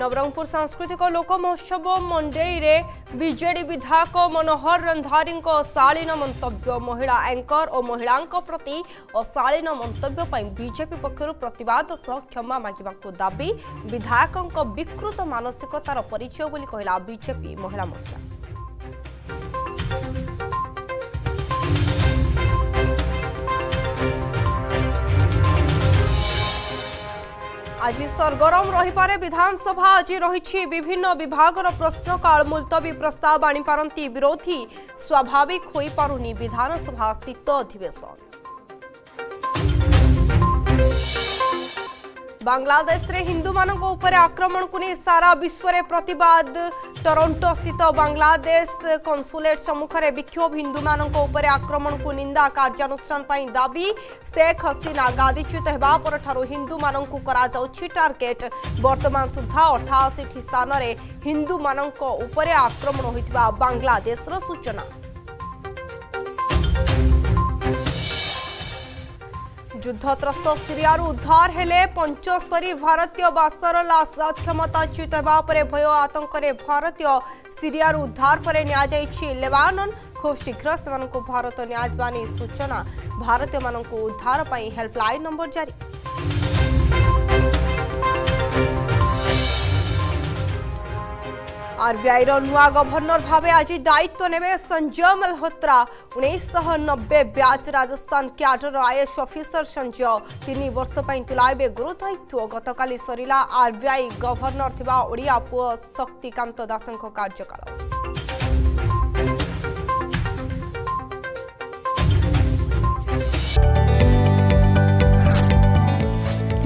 ନବରଙ୍ଗପୁର ସାଂସ୍କୃତିକ ଲୋକ ମହୋତ୍ସବ ମଣ୍ଡେଇରେ ବିଜେଡି ବିଧାୟକ ମନୋହର ରନ୍ଧାରୀଙ୍କ ଅଶାଳୀନ ମନ୍ତବ୍ୟ ମହିଳା ଆଙ୍କର ଓ ମହିଳାଙ୍କ ପ୍ରତି ଅଶାଳୀନ ମନ୍ତବ୍ୟ ପାଇଁ ବିଜେପି ପକ୍ଷରୁ ପ୍ରତିବାଦ ସହ କ୍ଷମା ମାଗିବାକୁ ଦାବି ବିଧାୟକଙ୍କ ବିକୃତ ମାନସିକତାର ପରିଚୟ ବୋଲି କହିଲା ବିଜେପି ମହିଳା ମୋର୍ଚ୍ଚା आज सरगरम रहीपे विधानसभा आज रही विभिन्न विभाग प्रश्न काल मुलतवी प्रस्ताव आनीपारती विरोधी स्वाभाविक हो पार विधानसभा शीत अधिवेशन बांग्लादेश रे हिंदू मान आक्रमण को नहीं सारा विश्व रे प्रतिवाद टोरंटो स्थित बांग्लादेश कन्सुलेट में विक्षोभ हिंदू मान आक्रमण को निंदा पर दाबी शेख हसीना गादीच्युत होगा पर हिंदू मान टारगेट बर्तमान सुधा अठाशी स्थान में हिंदू मान आक्रमण होता बांग्लादेश सूचना ଯୁଦ୍ଧତ୍ରସ୍ତ ସିରିଆରୁ ଉଦ୍ଧାର ହେଲେ ପଞ୍ଚସ୍ତରୀ ଭାରତୀୟ ବାସର ଲାଶ କ୍ଷମତାଚ୍ୟୁତ ହେବା ଉପରେ ଭୟ ଆତଙ୍କରେ ଭାରତୀୟ ସିରିଆରୁ ଉଦ୍ଧାର ପରେ ନିଆଯାଇଛି ଲେବାନନ ଖୁବ୍ ଶୀଘ୍ର ସେମାନଙ୍କୁ ଭାରତ ନିଆଯିବା ନେଇ ସୂଚନା ଭାରତୀୟମାନଙ୍କୁ ଉଦ୍ଧାର ପାଇଁ ହେଲ୍ପଲାଇନ୍ ନମ୍ବର ଜାରି आरबीआईर नुआ गवर्णर भाव आज दायित्व ने संजय मल्होत्रा उन्नीस नब्बे batch Rajasthan cadre IAS officer Sanjay तीन वर्ष तुलाइबे गुरु दायित्व गतका सरला आरबीआई गवर्नर या पुओ शक्तिकांत दासों कार्यकाल